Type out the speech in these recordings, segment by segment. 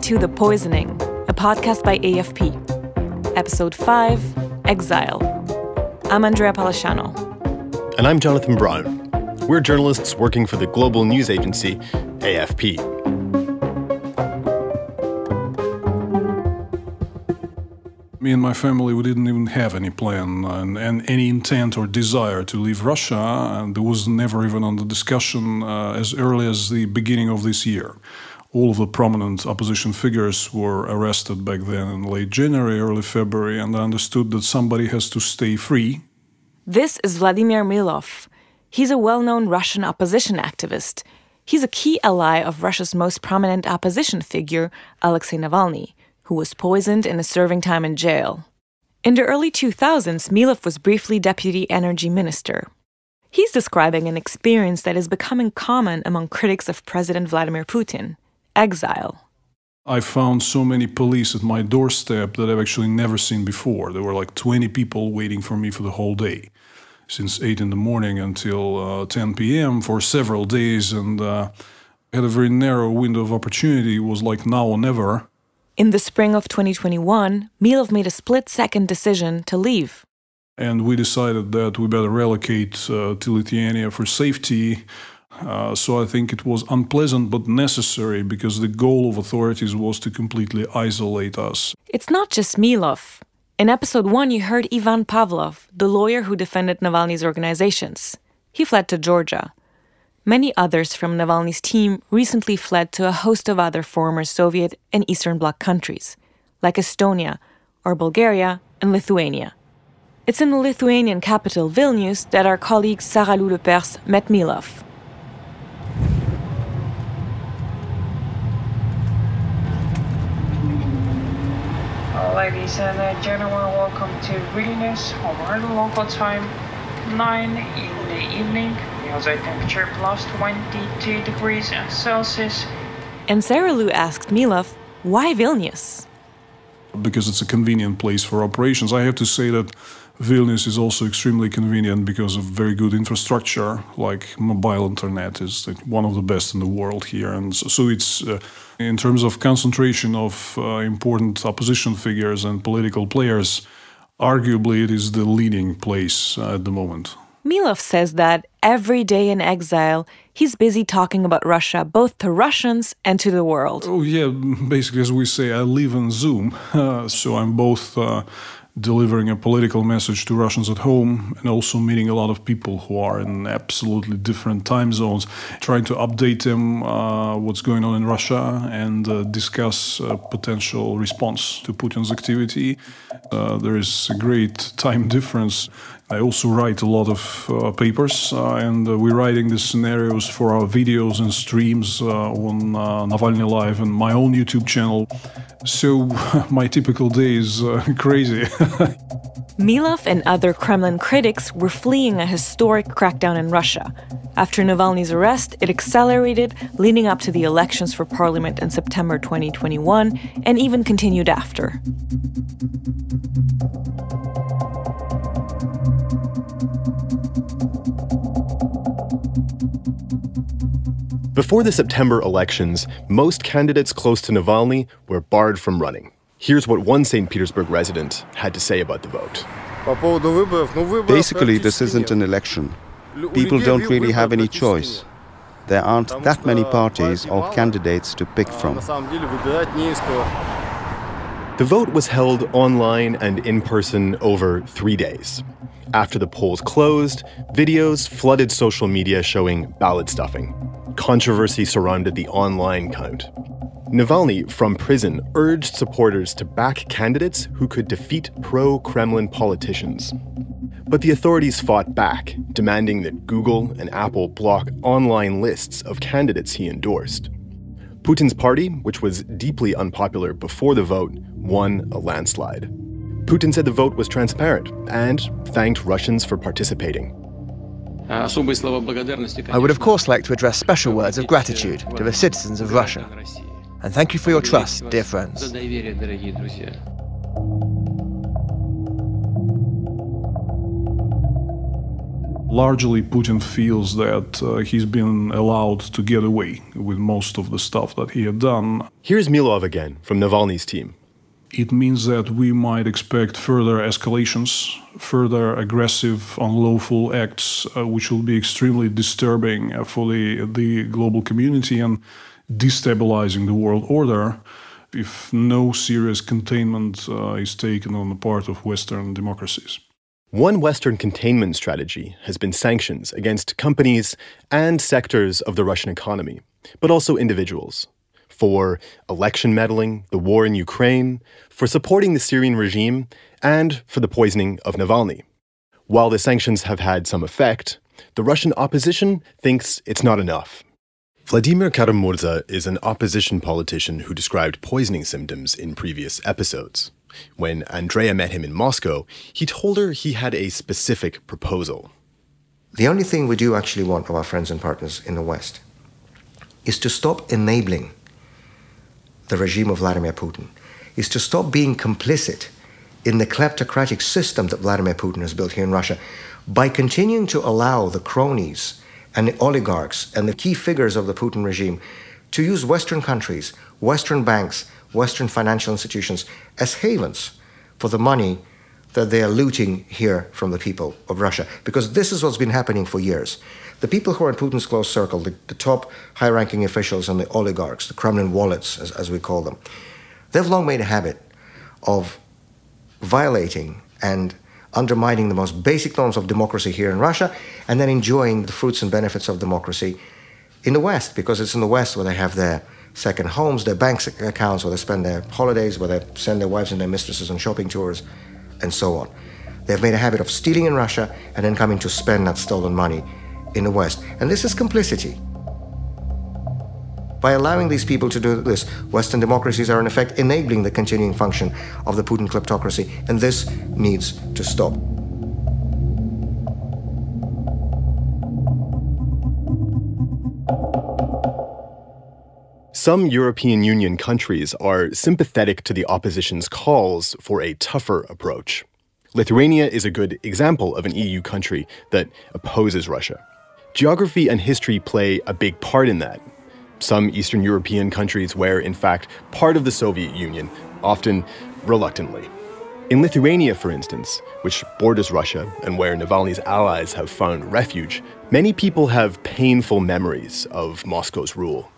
Welcome to The Poisoning, a podcast by AFP. Episode 5 Exile. I'm Andrea Palasciano. And I'm Jonathan Brown. We're journalists working for the global news agency, AFP. Me and my family, we didn't even have any plan and, and any intent or desire to leave Russia, and there was never even on the discussion uh, as early as the beginning of this year. All of the prominent opposition figures were arrested back then in late January, early February, and I understood that somebody has to stay free. This is Vladimir Milov. He's a well known Russian opposition activist. He's a key ally of Russia's most prominent opposition figure, Alexei Navalny who was poisoned and is serving time in jail. In the early 2000s, Milov was briefly deputy energy minister. He's describing an experience that is becoming common among critics of President Vladimir Putin exile. I found so many police at my doorstep that I've actually never seen before. There were like 20 people waiting for me for the whole day, since 8 in the morning until uh, 10 p.m. for several days, and uh, had a very narrow window of opportunity. It was like now or never. In the spring of 2021, Milov made a split second decision to leave. And we decided that we better relocate uh, to Lithuania for safety. Uh, so I think it was unpleasant but necessary because the goal of authorities was to completely isolate us. It's not just Milov. In episode one, you heard Ivan Pavlov, the lawyer who defended Navalny's organizations. He fled to Georgia. Many others from Navalny's team recently fled to a host of other former Soviet and Eastern Bloc countries, like Estonia or Bulgaria and Lithuania. It's in the Lithuanian capital Vilnius that our colleague Sarah Lou Lepers met Milov. Ladies and gentlemen, welcome to Vilnius, our local time, 9 in the evening The outside temperature plus 22 degrees Celsius. And Sarah Lou asked Milov, why Vilnius? Because it's a convenient place for operations. I have to say that Vilnius is also extremely convenient because of very good infrastructure, like mobile internet is one of the best in the world here. And so it's, uh, in terms of concentration of uh, important opposition figures and political players, arguably it is the leading place uh, at the moment. Milov says that every day in exile, he's busy talking about Russia, both to Russians and to the world. Oh, yeah, basically, as we say, I live on Zoom. Uh, so I'm both uh, delivering a political message to Russians at home and also meeting a lot of people who are in absolutely different time zones, trying to update them uh, what's going on in Russia and uh, discuss a potential response to Putin's activity. Uh, there is a great time difference I also write a lot of uh, papers, uh, and uh, we're writing the scenarios for our videos and streams uh, on uh, Navalny Live and my own YouTube channel. So my typical day is uh, crazy. Milov and other Kremlin critics were fleeing a historic crackdown in Russia. After Navalny's arrest, it accelerated leading up to the elections for parliament in September 2021 and even continued after. Before the September elections, most candidates close to Navalny were barred from running. Here's what one St. Petersburg resident had to say about the vote. Basically, this isn't an election. People don't really have any choice. There aren't that many parties or candidates to pick from. The vote was held online and in person over three days. After the polls closed, videos flooded social media showing ballot stuffing controversy surrounded the online count. Navalny, from prison, urged supporters to back candidates who could defeat pro Kremlin politicians. But the authorities fought back, demanding that Google and Apple block online lists of candidates he endorsed. Putin's party, which was deeply unpopular before the vote, won a landslide. Putin said the vote was transparent and thanked Russians for participating. I would, of course, like to address special words of gratitude to the citizens of Russia. And thank you for your trust, dear friends. Largely, Putin feels that uh, he's been allowed to get away with most of the stuff that he had done. Here's Milov again from Navalny's team. It means that we might expect further escalations, further aggressive, unlawful acts, uh, which will be extremely disturbing uh, for the, the global community and destabilizing the world order if no serious containment uh, is taken on the part of Western democracies. One Western containment strategy has been sanctions against companies and sectors of the Russian economy, but also individuals. For election meddling, the war in Ukraine, for supporting the Syrian regime, and for the poisoning of Navalny. While the sanctions have had some effect, the Russian opposition thinks it's not enough. Vladimir Kara-Murza is an opposition politician who described poisoning symptoms in previous episodes. When Andrea met him in Moscow, he told her he had a specific proposal. The only thing we do actually want of our friends and partners in the West is to stop enabling the regime of Vladimir Putin, is to stop being complicit in the kleptocratic system that Vladimir Putin has built here in Russia by continuing to allow the cronies and the oligarchs and the key figures of the Putin regime to use Western countries, Western banks, Western financial institutions as havens for the money that they are looting here from the people of Russia. Because this is what's been happening for years. The people who are in Putin's close circle, the, the top high ranking officials and the oligarchs, the Kremlin wallets, as, as we call them, they've long made a habit of violating and undermining the most basic norms of democracy here in Russia, and then enjoying the fruits and benefits of democracy in the West, because it's in the West where they have their second homes, their bank accounts, where they spend their holidays, where they send their wives and their mistresses on shopping tours, and so on. They've made a habit of stealing in Russia and then coming to spend that stolen money in the West. And this is complicity. By allowing these people to do this, Western democracies are in effect enabling the continuing function of the Putin kleptocracy, and this needs to stop. Some European Union countries are sympathetic to the opposition's calls for a tougher approach. Lithuania is a good example of an EU country that opposes Russia. Geography and history play a big part in that. Some Eastern European countries were, in fact, part of the Soviet Union, often reluctantly. In Lithuania, for instance, which borders Russia and where Navalny's allies have found refuge, many people have painful memories of Moscow's rule.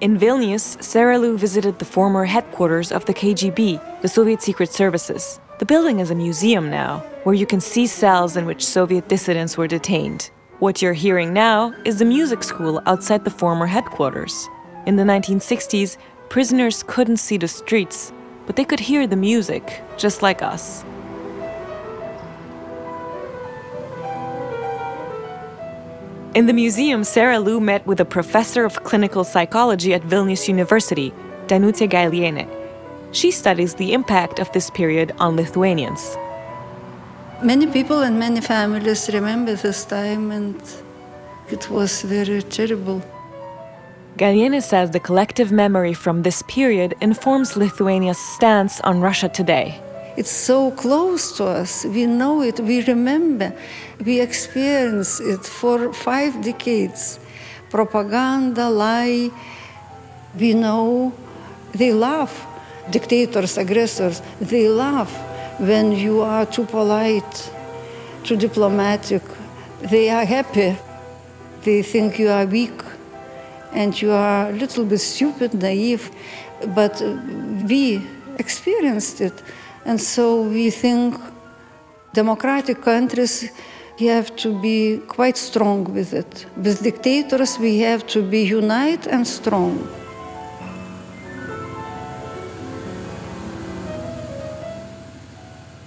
In Vilnius, Sarah Lou visited the former headquarters of the KGB, the Soviet Secret Services. The building is a museum now, where you can see cells in which Soviet dissidents were detained. What you're hearing now is the music school outside the former headquarters. In the 1960s, prisoners couldn't see the streets, but they could hear the music, just like us. In the museum, Sarah Lou met with a professor of clinical psychology at Vilnius University, Danutė Gailienė. She studies the impact of this period on Lithuanians. Many people and many families remember this time, and it was very terrible. Gailienė says the collective memory from this period informs Lithuania's stance on Russia today. It's so close to us. We know it, we remember, we experience it for five decades. Propaganda, lie, we know they laugh. Dictators, aggressors, they laugh when you are too polite, too diplomatic, they are happy. They think you are weak and you are a little bit stupid, naive. But we experienced it. And so we think democratic countries have to be quite strong with it. With dictators, we have to be united and strong.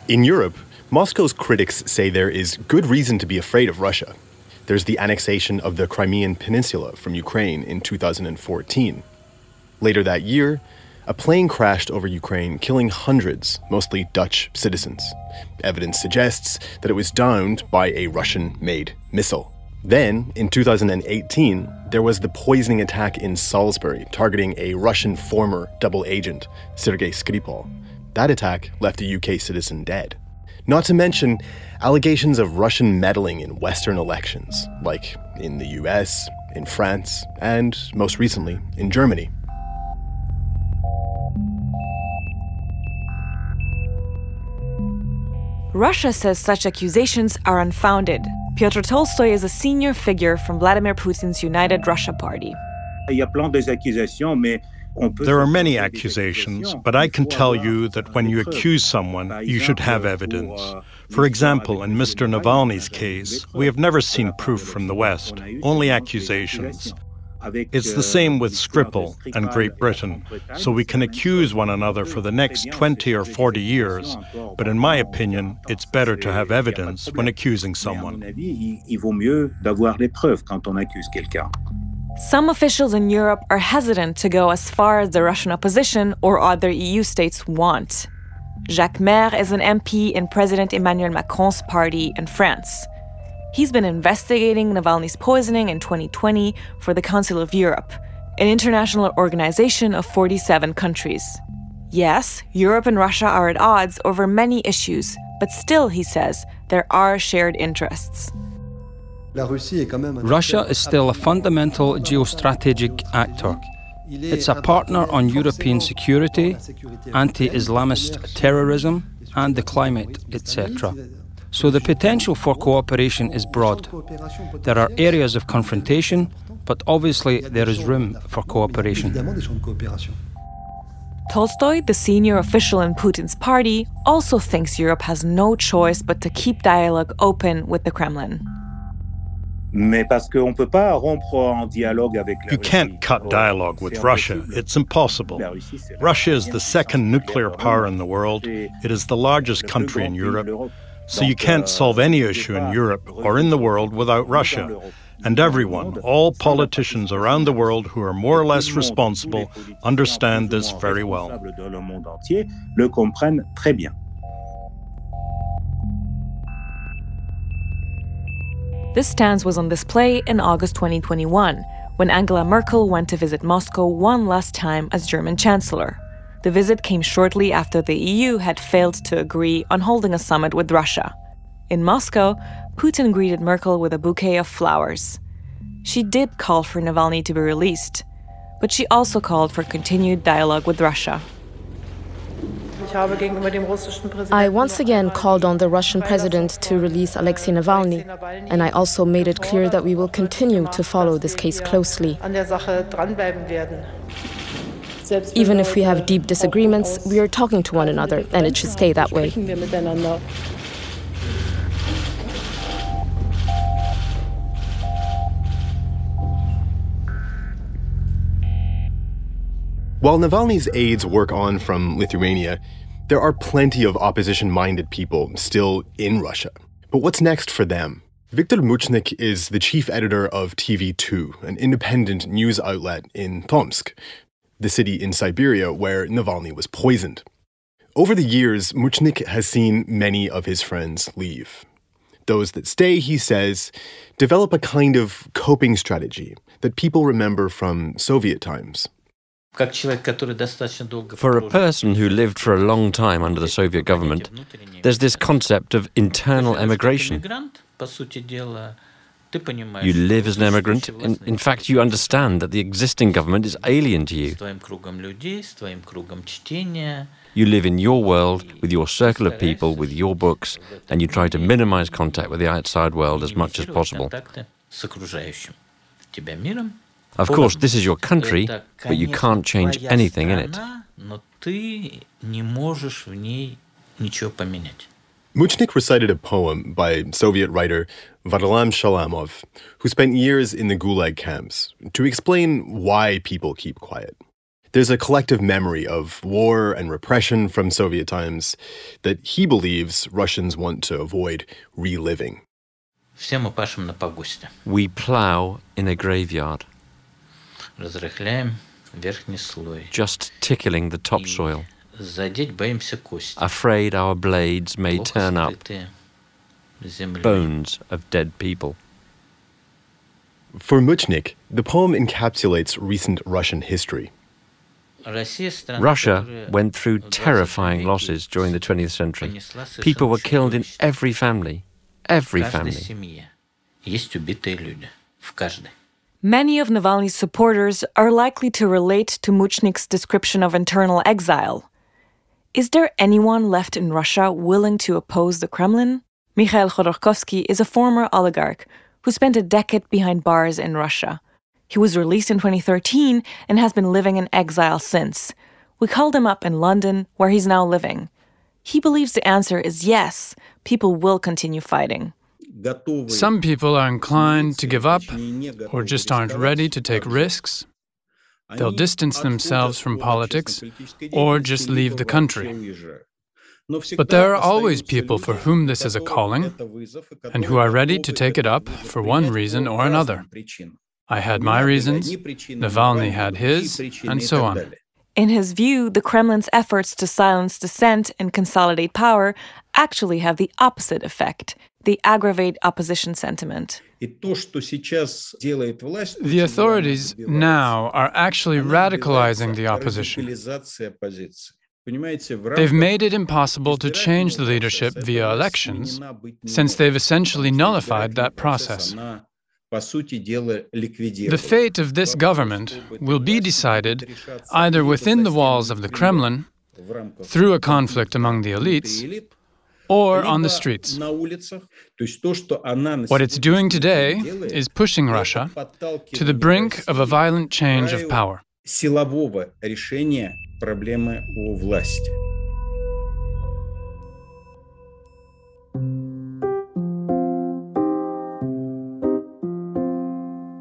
In Europe, Moscow's critics say there is good reason to be afraid of Russia. There's the annexation of the Crimean Peninsula from Ukraine in 2014. Later that year, a plane crashed over Ukraine, killing hundreds, mostly Dutch citizens. Evidence suggests that it was downed by a Russian made missile. Then, in 2018, there was the poisoning attack in Salisbury, targeting a Russian former double agent, Sergei Skripal. That attack left a UK citizen dead. Not to mention allegations of Russian meddling in Western elections, like in the US, in France, and most recently, in Germany. Russia says such accusations are unfounded. Pyotr Tolstoy is a senior figure from Vladimir Putin's United Russia Party. There are many accusations, but I can tell you that when you accuse someone, you should have evidence. For example, in Mr. Navalny's case, we have never seen proof from the West, only accusations. It's the same with Skripal and Great Britain, so we can accuse one another for the next 20 or 40 years, but in my opinion, it's better to have evidence when accusing someone. Some officials in Europe are hesitant to go as far as the Russian opposition or other EU states want. Jacques Maire is an MP in President Emmanuel Macron's party in France. He's been investigating Navalny's poisoning in 2020 for the Council of Europe, an international organization of 47 countries. Yes, Europe and Russia are at odds over many issues, but still, he says, there are shared interests. Russia is still a fundamental geostrategic actor. It's a partner on European security, anti Islamist terrorism, and the climate, etc. So the potential for cooperation is broad. There are areas of confrontation, but obviously there is room for cooperation. Tolstoy, the senior official in Putin's party, also thinks Europe has no choice but to keep dialogue open with the Kremlin. You can't cut dialogue with Russia. It's impossible. Russia is the second nuclear power in the world. It is the largest country in Europe. So you can't solve any issue in Europe or in the world without Russia. And everyone, all politicians around the world who are more or less responsible, understand this very well. This stance was on display in August 2021, when Angela Merkel went to visit Moscow one last time as German Chancellor. The visit came shortly after the EU had failed to agree on holding a summit with Russia. In Moscow, Putin greeted Merkel with a bouquet of flowers. She did call for Navalny to be released, but she also called for continued dialogue with Russia. I once again called on the Russian president to release Alexei Navalny, and I also made it clear that we will continue to follow this case closely. Even if we have deep disagreements, we are talking to one another, and it should stay that way. While Navalny's aides work on from Lithuania, there are plenty of opposition minded people still in Russia. But what's next for them? Viktor Muchnik is the chief editor of TV2, an independent news outlet in Tomsk, the city in Siberia where Navalny was poisoned. Over the years, Muchnik has seen many of his friends leave. Those that stay, he says, develop a kind of coping strategy that people remember from Soviet times. For a person who lived for a long time under the Soviet government, there's this concept of internal emigration. You live as an immigrant. In, in fact, you understand that the existing government is alien to you. You live in your world, with your circle of people, with your books, and you try to minimize contact with the outside world as much as possible. Of course, this is your country, but you can't change anything in it. Muchnik recited a poem by Soviet writer Varlam Shalamov, who spent years in the Gulag camps, to explain why people keep quiet. There's a collective memory of war and repression from Soviet times that he believes Russians want to avoid reliving. We plow in a graveyard, just tickling the topsoil afraid our blades may turn up bones of dead people. For Muchnik, the poem encapsulates recent Russian history. Russia went through terrifying losses during the 20th century. People were killed in every family. Every family. Many of Navalny's supporters are likely to relate to Muchnik's description of internal exile. Is there anyone left in Russia willing to oppose the Kremlin? Mikhail Khodorkovsky is a former oligarch who spent a decade behind bars in Russia. He was released in 2013 and has been living in exile since. We called him up in London, where he's now living. He believes the answer is yes, people will continue fighting. Some people are inclined to give up or just aren't ready to take risks. They'll distance themselves from politics or just leave the country. But there are always people for whom this is a calling and who are ready to take it up for one reason or another. I had my reasons, Navalny had his, and so on. In his view, the Kremlin's efforts to silence dissent and consolidate power actually have the opposite effect. They aggravate opposition sentiment. The authorities now are actually radicalizing the opposition. They've made it impossible to change the leadership via elections, since they've essentially nullified that process. The fate of this government will be decided either within the walls of the Kremlin, through a conflict among the elites, or on the streets. What it's doing today is pushing Russia to the brink of a violent change of power.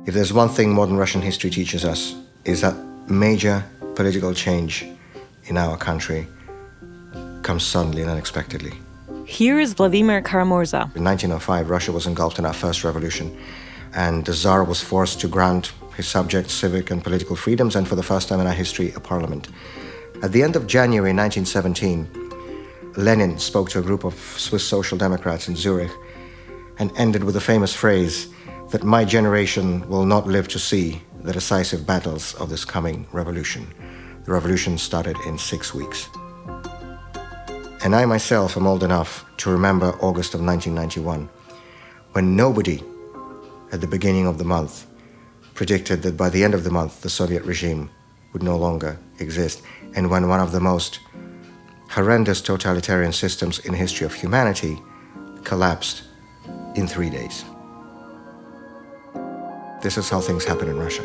If there's one thing modern Russian history teaches us, is that major political change in our country comes suddenly and unexpectedly. Here is Vladimir Kara-Murza. In 1905, Russia was engulfed in our first revolution, and the Tsar was forced to grant his subjects civic and political freedoms, and for the first time in our history, a parliament. At the end of January 1917, Lenin spoke to a group of Swiss social democrats in Zurich and ended with the famous phrase that my generation will not live to see the decisive battles of this coming revolution. The revolution started in six weeks. And I myself am old enough to remember August of 1991, when nobody at the beginning of the month predicted that by the end of the month the Soviet regime would no longer exist, and when one of the most horrendous totalitarian systems in history of humanity collapsed in three days. This is how things happen in Russia.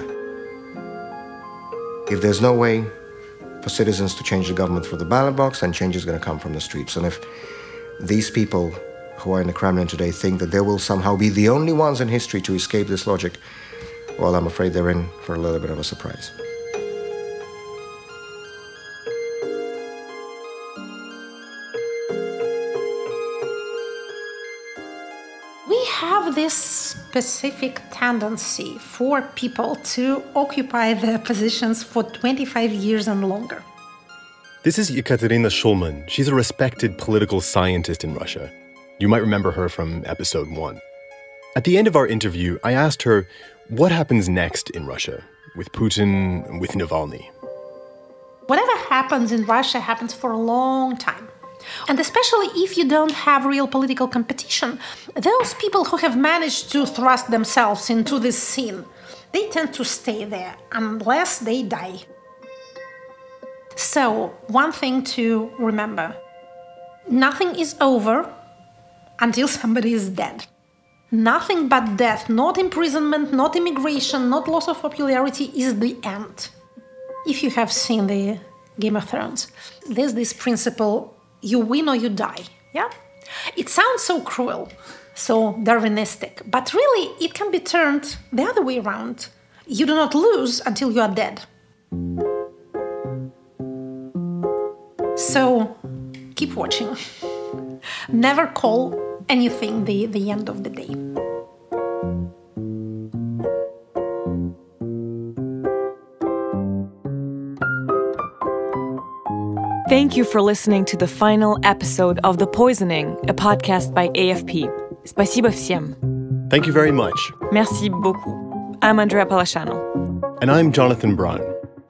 If there's no way for citizens to change the government through the ballot box, then change is going to come from the streets. And if these people who are in the Kremlin today think that they will somehow be the only ones in history to escape this logic, well, I'm afraid they're in for a little bit of a surprise. We have this specific tendency for people to occupy their positions for 25 years and longer. This is Ekaterina Schulmann. She's a respected political scientist in Russia. You might remember her from episode one. At the end of our interview, I asked her what happens next in Russia with Putin with Navalny. Whatever happens in Russia happens for a long time. And especially if you don't have real political competition, those people who have managed to thrust themselves into this scene, they tend to stay there unless they die. So, one thing to remember nothing is over until somebody is dead. Nothing but death, not imprisonment, not immigration, not loss of popularity is the end. If you have seen the Game of Thrones, there's this principle you win or you die. Yeah? It sounds so cruel, so Darwinistic, but really it can be turned the other way around. You do not lose until you are dead. So keep watching. Never call anything the, the end of the day. Thank you for listening to the final episode of The Poisoning, a podcast by AFP. Спасибо всем. Thank you very much. Merci beaucoup. I'm Andrea Palasciano. And I'm Jonathan Brown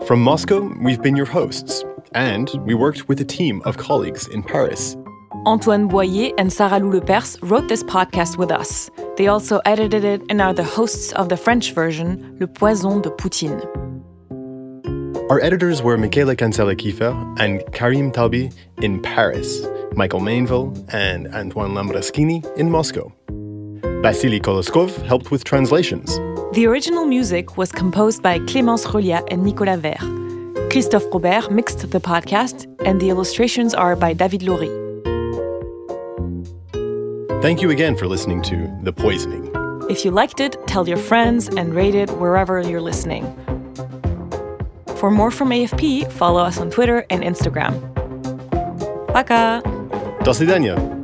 From Moscow, we've been your hosts, and we worked with a team of colleagues in Paris. Antoine Boyer and Sarah Lou Lepers wrote this podcast with us. They also edited it and are the hosts of the French version, Le Poison de Poutine. Our editors were Michaela Cancela Kieffer and Karim Talbi in Paris, Michael Mainville and Antoine Lambroschini in Moscow. Vasily Koloskov helped with translations. The original music was composed by Clémence Rolliat and Nicolas Vert. Christophe Robert mixed the podcast, and the illustrations are by David Laurie. Thank you again for listening to The Poisoning. If you liked it, tell your friends and rate it wherever you're listening. For more from AFP, follow us on Twitter and Instagram. Пока! До свидания!